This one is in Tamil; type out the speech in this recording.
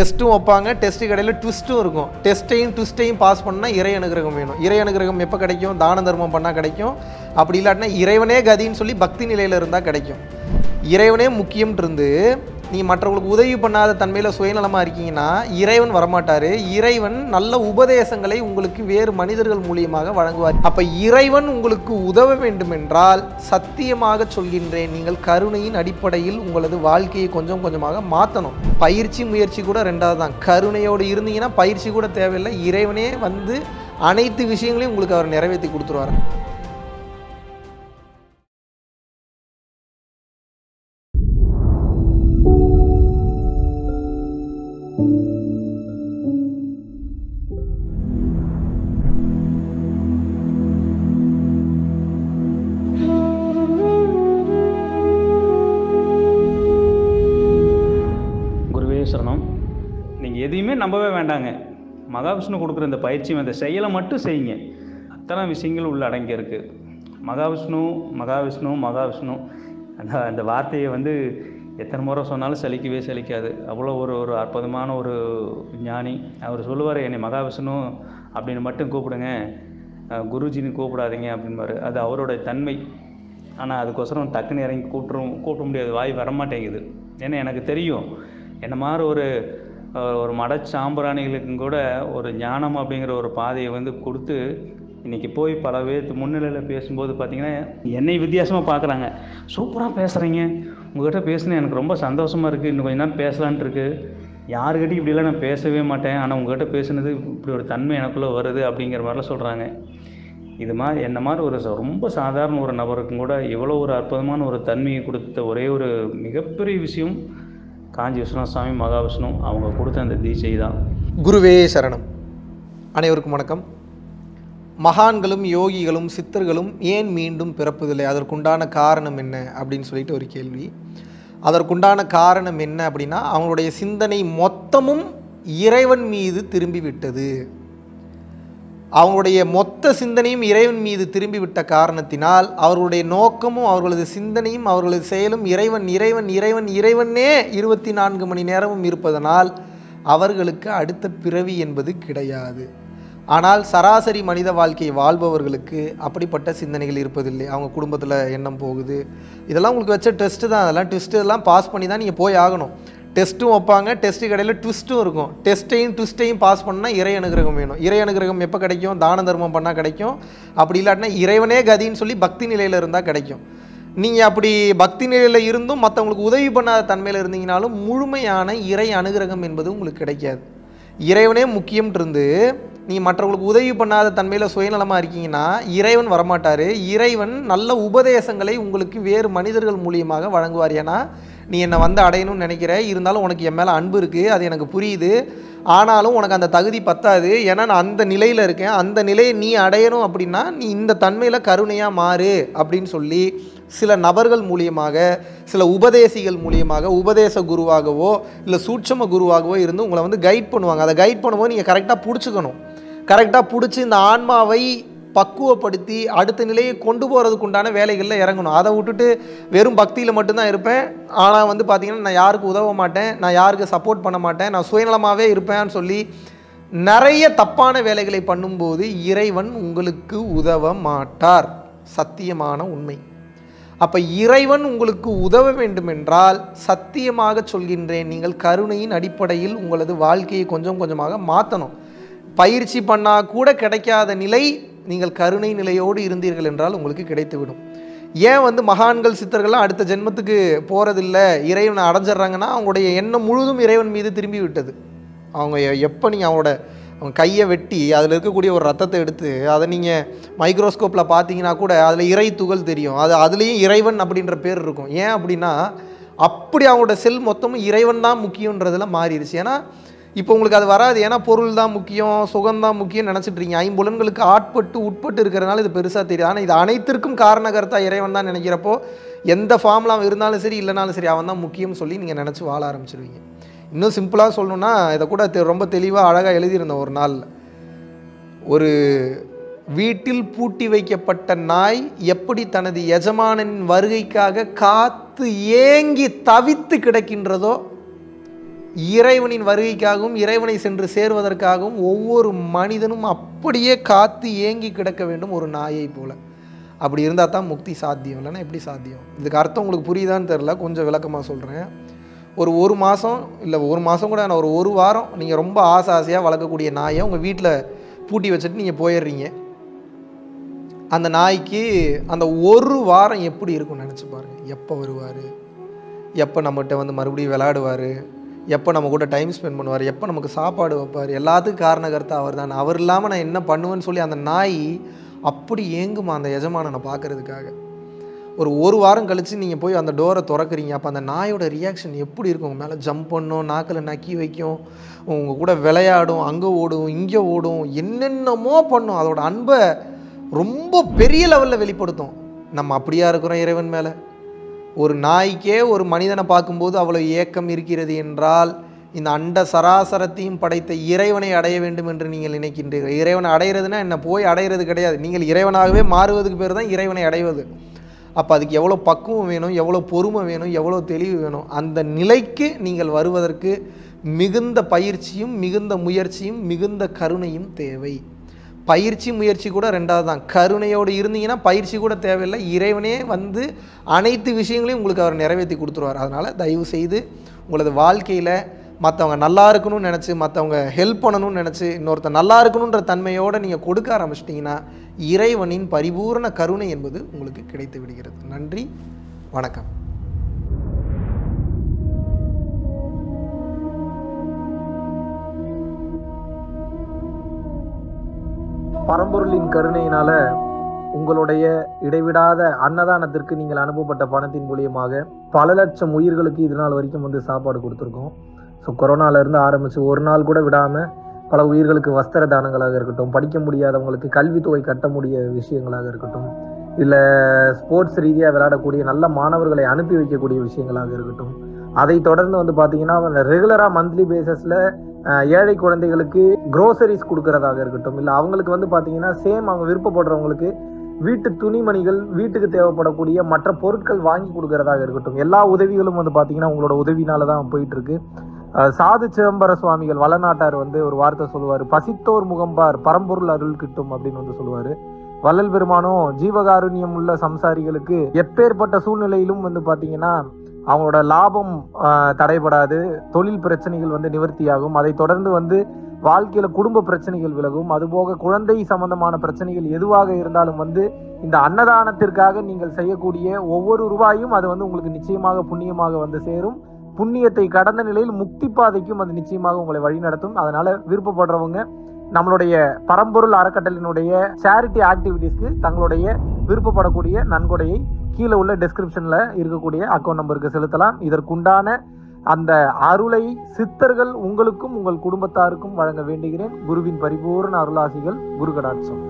டெஸ்ட்டும் வைப்பாங்க டெஸ்ட் கடையில் ட்விஸ்ட்டும் இருக்கும். டெஸ்ட்டையும் ட்விஸ்ட்டையும் பாஸ் பண்ணால் இறை அனுகிரகம் வேணும். இறை அனுகிரகம் எப்போ கிடைக்கும்? தான தர்மம் பண்ணால் கிடைக்கும். அப்படி இல்லாட்டினா இறைவனே கதின்னு சொல்லி பக்தி நிலையில் இருந்தால் கிடைக்கும். இறைவனே முக்கியம் இருந்து நீ மற்றவங்களுக்கு உதவி பண்ணாத தன்மையில் சுயநலமாக இருக்கீங்கன்னா இறைவன் வரமாட்டார். இறைவன் நல்ல உபதேசங்களை உங்களுக்கு வேறு மனிதர்கள் மூலியமாக வழங்குவார். அப்போ இறைவன் உங்களுக்கு உதவ வேண்டுமென்றால் சத்தியமாக சொல்கின்றேன். நீங்கள் கருணையின் அடிப்படையில் உங்களது வாழ்க்கையை கொஞ்சம் கொஞ்சமாக மாற்றணும் பயிற்சி முயற்சி கூட ரெண்டாவது தான் கருணையோடு இருந்தீங்கன்னா பயிற்சி கூட தேவையில்லை. இறைவனே வந்து அனைத்து விஷயங்களையும் உங்களுக்கு அவர் நிறைவேற்றி கொடுத்துருவார். வேண்டாங்க மகாவிஷ்ணு கொடுக்குற இந்த பயிற்சி அந்த செயலை மட்டும் செய்யுங்க. அத்தனை விஷயங்கள் உள்ள அடங்கி இருக்குது மகாவிஷ்ணு மகாவிஷ்ணு மகாவிஷ்ணு. அந்த அந்த வார்த்தையை வந்து எத்தனை முறை சொன்னாலும் சலிக்கவே சலிக்காது. அவ்வளோ ஒரு ஒரு அற்புதமான ஒரு ஞானி. அவர் சொல்லுவார் என்னை மகாவிஷ்ணு அப்படின்னு மட்டும் கூப்பிடுங்க. குருஜின்னு கூப்பிடாதீங்க அப்படின்பாரு அது அவரோட தன்மை. ஆனால் அதுக்கோசரம் டக்குன்னு இறங்கி கூட்டுறோம் கூப்பிட முடியாது. வாய் வரமாட்டேங்குது. ஏன்னா எனக்கு தெரியும். என்ன மாதிரி ஒரு ஒரு மட சாம்பிராணிகளுக்கும் கூட ஒரு ஞானம் அப்படிங்கிற ஒரு பாதையை வந்து கொடுத்து இன்றைக்கி போய் பல பேர்த்து முன்னிலையில் பேசும்போது பார்த்திங்கன்னா என்னை வித்தியாசமாக பார்க்குறாங்க. சூப்பராக பேசுகிறீங்க உங்கள்கிட்ட பேசினா எனக்கு ரொம்ப சந்தோஷமாக இருக்குது இன்னும் கொஞ்ச நேரம் பேசலான்ட்டு இருக்கு. யாருக்கிட்டையும் இப்படிலாம் நான் பேசவே மாட்டேன். ஆனால் உங்கள்கிட்ட பேசுனது இப்படி ஒரு தன்மை எனக்குள்ளே வருது அப்படிங்கிற மாதிரிலாம் சொல்கிறாங்க இது மாதிரி என்ன மாதிரி ஒரு ரொம்ப சாதாரண ஒரு நபருக்கும் கூட இவ்வளோ ஒரு அற்புதமான ஒரு தன்மையை கொடுத்த ஒரே ஒரு மிகப்பெரிய விஷயம் காஞ்சி விஸ்வநாத சுவாமி மகாவிஷ்ணு அவங்க கொடுத்த அந்த தீட்சை தான். குருவே சரணம். அனைவருக்கும் வணக்கம். மகான்களும் யோகிகளும் சித்தர்களும் ஏன் மீண்டும் பிறப்பதில்லை? அதற்குண்டான காரணம் என்ன? அப்படின்னு சொல்லிட்டு ஒரு கேள்வி. அதற்குண்டான காரணம் என்ன அப்படின்னா அவங்களுடைய சிந்தனை மொத்தமும் இறைவன் மீது திரும்பி விட்டது. அவங்களுடைய மொத்த சிந்தனையும் இறைவன் மீது திரும்பிவிட்ட காரணத்தினால் அவர்களுடைய நோக்கமும் அவர்களது சிந்தனையும் அவர்களது செயலும் இறைவன் இறைவன் இறைவன் இறைவனே இருபத்தி நான்கு மணி நேரமும் இருப்பதனால் அவர்களுக்கு அடுத்த பிறவி என்பது கிடையாது. ஆனால் சராசரி மனித வாழ்க்கையை வாழ்பவர்களுக்கு அப்படிப்பட்ட சிந்தனைகள் இருப்பதில்லை. அவங்க குடும்பத்தில் எண்ணம் போகுது. இதெல்லாம் உங்களுக்கு வச்ச டெஸ்ட்டு தான். அதெல்லாம் டெஸ்ட்டு எல்லாம் பாஸ் பண்ணி தான் நீங்கள் போய் ஆகணும். டெஸ்ட்டும் வைப்பாங்க டெஸ்ட் கடையில் ட்விஸ்ட்டும் இருக்கும். டெஸ்ட்டையும் ட்விஸ்ட்டையும் பாஸ் பண்ணால் இறை அனுகிரகம் வேணும். இறை அனுகிரகம் எப்போ கிடைக்கும்? தான தர்மம் பண்ணால் கிடைக்கும். அப்படி இல்லாட்டினா இறைவனே கதின்னு சொல்லி பக்தி நிலையில் இருந்தால் கிடைக்கும். நீங்கள் அப்படி பக்தி நிலையில் இருந்தும் மற்றவங்களுக்கு உதவி பண்ணாத தன்மையில் இருந்தீங்கனாலும் முழுமையான இறை அனுகிரகம் என்பது உங்களுக்கு கிடைக்காது. இறைவனே முக்கியம்ன்றிருந்து நீ மற்றவங்களுக்கு உதவி பண்ணாத தன்மையில் சுயநலமாக இருக்கீங்கன்னா இறைவன் வரமாட்டார். இறைவன் நல்ல உபதேசங்களை உங்களுக்கு வேறு மனிதர்கள் மூலியமாக வழங்குவார். ஏன்னா நீ என்னை வந்து அடையணும்னு நினைக்கிற. இருந்தாலும் உனக்கு என் மேலே அன்பு இருக்குது அது எனக்கு புரியுது. ஆனாலும் உனக்கு அந்த தகுதி பத்தாது. ஏன்னா நான் அந்த நிலையில் இருக்கேன். அந்த நிலையை நீ அடையணும் அப்படின்னா நீ இந்த தன்மையில் கருணையாக மாறு அப்படின்னு சொல்லி சில நபர்கள் மூலியமாக சில உபதேசிகள் மூலியமாக உபதேச குருவாகவோ இல்லை சூட்சம குருவாகவோ இருந்து உங்களை வந்து கைட் பண்ணுவாங்க. அதை கைட் பண்ணும்போது நீங்கள் கரெக்டாக பிடிச்சிக்கணும். கரெக்டாக பிடிச்சி இந்த ஆன்மாவை பக்குவப்படுத்தி அடுத்த நிலையை கொண்டு போகிறதுக்கு உண்டான வேலைகளில் இறங்கணும். அதை விட்டுட்டு வெறும் பக்தியில் மட்டும்தான் இருப்பேன். ஆனால் வந்து பார்த்திங்கன்னா நான் யாருக்கு உதவ மாட்டேன் நான் யாருக்கு சப்போர்ட் பண்ண மாட்டேன் நான் சுயநலமாகவே இருப்பேன்னு சொல்லி நிறைய தப்பான வேலைகளை பண்ணும்போது இறைவன் உங்களுக்கு உதவ மாட்டார். சத்தியமான உண்மை. அப்போ இறைவன் உங்களுக்கு உதவ வேண்டுமென்றால் சத்தியமாக சொல்கின்றேன். நீங்கள் கருணையின் அடிப்படையில் உங்களது வாழ்க்கையை கொஞ்சம் கொஞ்சமாக மாற்றணும் பயிற்சி பண்ணால் கூட கிடைக்காத நிலை நீங்கள் கருணை நிலையோடு இருந்தீர்கள் என்றால் உங்களுக்கு கிடைத்துவிடும். ஏன் வந்து மகான்கள் சித்தர்கள்லாம் அடுத்த ஜென்மத்துக்கு போகிறதில்ல இறைவனை அடைஞ்சிட்றாங்கன்னா அவங்களுடைய எண்ணம் முழுதும் இறைவன் மீது திரும்பி விட்டது அவங்க எப்போ நீங்கள் அவங்களோட அவங்க கையை வெட்டி அதில் இருக்கக்கூடிய ஒரு ரத்தத்தை எடுத்து அதை நீங்கள் மைக்ரோஸ்கோப்பில் பார்த்தீங்கன்னா கூட அதில் இறை துகள் தெரியும். அது அதுலேயும் இறைவன் அப்படின்ற பேர் இருக்கும். ஏன் அப்படின்னா அப்படி அவங்களோட செல் மொத்தமும் இறைவன் தான் முக்கியன்றதுல மாறிடுச்சு. ஏன்னா இப்போ உங்களுக்கு அது வராது. ஏன்னா பொருள் தான் முக்கியம் சுகம் தான் முக்கியம் நினச்சிட்டு இருக்கீங்க. ஐம்புலன்களுக்கு ஆட்பட்டு உட்பட்டு இருக்கிறனால இது பெருசாக தெரியுது. ஆனால் இது அனைத்திற்கும் காரணகர்த்தா இறைவன் தான் நினைக்கிறப்போ எந்த ஃபார்ம்லாம் இருந்தாலும் சரி இல்லைனாலும் சரி அவன் தான் முக்கியம்னு சொல்லி நீங்கள் நினச்சி வாழ ஆரம்பிச்சிருவீங்க. இன்னும் சிம்பிளாக சொல்லணும்னா இதை கூட தெ- ரொம்ப தெளிவாக அழகாக எழுதியிருந்தேன் ஒரு நாள் ஒரு வீட்டில் பூட்டி வைக்கப்பட்ட நாய் எப்படி தனது எஜமானின் வருகைக்காக காத்து ஏங்கி தவித்து கிடக்கின்றதோ இறைவனின் வருகைக்காகவும் இறைவனை சென்று சேருவதற்காகவும் ஒவ்வொரு மனிதனும் அப்படியே காத்து ஏங்கி கிடக்க வேண்டும் ஒரு நாயை போல. அப்படி இருந்தால் தான் முக்தி சாத்தியம். இல்லைன்னா எப்படி சாத்தியம்? இதுக்கு அர்த்தம் உங்களுக்கு புரியுதான்னு தெரில கொஞ்சம் விளக்கமாக சொல்கிறேன் ஒரு ஒரு மாதம் இல்லை ஒரு மாதம் கூட நான் ஒரு ஒரு வாரம் நீங்கள் ரொம்ப ஆசை ஆசையாக வளர்க்கக்கூடிய நாயை உங்கள் வீட்டில் பூட்டி வச்சுட்டு நீங்கள் போயிடுறீங்க. அந்த நாய்க்கு அந்த ஒரு வாரம் எப்படி இருக்கும்னு நினச்சி பாருங்கள் எப்போ வருவார்? எப்போ நம்மகிட்ட வந்து மறுபடியும் விளையாடுவார்? எப்போ நம்ம கூட டைம் ஸ்பெண்ட் பண்ணுவார் எப்போ நமக்கு சாப்பாடு வைப்பார் எல்லாத்துக்கும் காரணகர்த்தா அவர் தான் அவர் இல்லாமல் நான் என்ன பண்ணுவேன்னு சொல்லி அந்த நாய் அப்படி ஏங்குமா அந்த எஜமானனை பார்க்கறதுக்காக? ஒரு ஒரு வாரம் கழித்து நீங்கள் போய் அந்த டோரை திறக்கிறீங்க அப்போ அந்த நாயோட ரியாக்ஷன் எப்படி இருக்கும்? உங்கள் மேலே ஜம்ப் பண்ணும் நாக்கில் நக்கி வைக்கும் உங்கள் கூட விளையாடும் அங்கே ஓடும் இங்கே ஓடும் என்னென்னமோ பண்ணும். அதோட அன்பை ரொம்ப பெரிய லெவலில் வெளிப்படுத்தும். நம்ம அப்படியா இருக்கிறோம் இறைவன் மேலே? ஒரு நாய்க்கே ஒரு மனிதனை பார்க்கும்போது அவ்வளோ ஏக்கம் இருக்கிறது என்றால் இந்த அண்ட சராசரத்தையும் படைத்த இறைவனை அடைய வேண்டும் என்று நீங்கள் நினைக்கின்றீர்கள். இறைவனை அடைகிறதுனா என்ன? போய் அடையிறது கிடையாது. நீங்கள் இறைவனாகவே மாறுவதுக்கு பேர் தான் இறைவனை அடைவது. அப்போ அதுக்கு எவ்வளோ பக்குவம் வேணும்? எவ்வளோ பொறுமை வேணும்? எவ்வளோ தெளிவு வேணும்? அந்த நிலைக்கு நீங்கள் வருவதற்கு மிகுந்த பயிற்சியும் மிகுந்த முயற்சியும் மிகுந்த கருணையும் தேவை. பயிற்சி முயற்சி கூட ரெண்டாவது தான் கருணையோடு இருந்தீங்கன்னா பயிற்சி கூட தேவையில்லை. இறைவனே வந்து அனைத்து விஷயங்களையும் உங்களுக்கு அவர் நிறைவேற்றி கொடுத்துருவார். அதனால் தயவு செய்து உங்களது வாழ்க்கையில் மற்றவங்க நல்லா இருக்கணும்னு நினச்சி மற்றவங்க ஹெல்ப் பண்ணணும்னு நினச்சி இன்னொருத்தர் நல்லா இருக்கணுன்ற தன்மையோடு நீங்கள் கொடுக்க ஆரம்பிச்சிட்டிங்கன்னா இறைவனின் பரிபூரண கருணை என்பது உங்களுக்கு கிடைத்து விடுகிறது. நன்றி. வணக்கம். பரம்பொருளின் கருணையினால உங்களுடைய இடைவிடாத அன்னதானத்திற்கு நீங்கள் அனுப்பப்பட்ட பணத்தின் மூலியமாக பல லட்சம் உயிர்களுக்கு இது நாள் வரைக்கும் வந்து சாப்பாடு கொடுத்துருக்கோம். ஸோ கொரோனாலேருந்து ஆரம்பித்து ஒரு நாள் கூட விடாமல் பல உயிர்களுக்கு வஸ்திர தானங்களாக இருக்கட்டும் படிக்க முடியாதவங்களுக்கு கல்வித்தொகை கட்ட முடிய விஷயங்களாக இருக்கட்டும் இல்லை ஸ்போர்ட்ஸ் ரீதியாக விளையாடக்கூடிய நல்ல மாணவர்களை அனுப்பி வைக்கக்கூடிய விஷயங்களாக இருக்கட்டும் அதை தொடர்ந்து வந்து பார்த்தீங்கன்னா ரெகுலராக மந்த்லி பேசஸில் ஏழை குழந்தைகளுக்கு க்ரோசரிஸ் கொடுக்கறதாக இருக்கட்டும் இல்லை அவங்களுக்கு வந்து பார்த்தீங்கன்னா சேம் அவங்க விருப்பப்படுறவங்களுக்கு வீட்டு துணிமணிகள் வீட்டுக்கு தேவைப்படக்கூடிய மற்ற பொருட்கள் வாங்கி கொடுக்கறதாக இருக்கட்டும் எல்லா உதவிகளும் வந்து பார்த்தீங்கன்னா உங்களோட உதவினால தான் போயிட்டு இருக்கு சாது சிதம்பர சுவாமிகள் வளநாட்டார் வந்து ஒரு வார்த்தை சொல்லுவார் பசித்தோர் முகம்பார் பரம்பொருள் அருள் கிட்டும் அப்படின்னு வந்து சொல்லுவார். வள்ளல் பெருமானும் ஜீவகாருண்யம் உள்ள சம்சாரிகளுக்கு எப்பேற்பட்ட சூழ்நிலையிலும் வந்து பார்த்தீங்கன்னா அவங்களோட லாபம் தடைபடாது தொழில் பிரச்சனைகள் வந்து நிவர்த்தியாகும். அதை தொடர்ந்து வந்து வாழ்க்கையில குடும்ப பிரச்சனைகள் விலகும். அதுபோக குழந்தை சம்பந்தமான பிரச்சனைகள் எதுவாக இருந்தாலும் வந்து இந்த அன்னதானத்திற்காக நீங்கள் செய்யக்கூடிய ஒவ்வொரு ரூபாயும் அது வந்து உங்களுக்கு நிச்சயமாக புண்ணியமாக வந்து சேரும். புண்ணியத்தை கடந்த நிலையில் முக்தி பாதைக்கும் அது நிச்சயமாக உங்களை வழிநடத்தும். அதனால விருப்பப்படுறவங்க நம்மளுடைய பரம்பொருள் அறக்கட்டளினுடைய சேரிட்டி ஆக்டிவிட்டீஸ்க்கு தங்களுடைய விருப்பப்படக்கூடிய நன்கொடையை கீழே உள்ள டிஸ்கிரிப்ஷனில் இருக்கக்கூடிய அக்கௌண்ட் நம்பருக்கு செலுத்தலாம். இதற்குண்டான அந்த அருளை சித்தர்கள் உங்களுக்கும் உங்கள் குடும்பத்தாருக்கும் வழங்க வேண்டுகிறேன். குருவின் பரிபூர்ண அருளாசிகள் குரு கடாட்சம்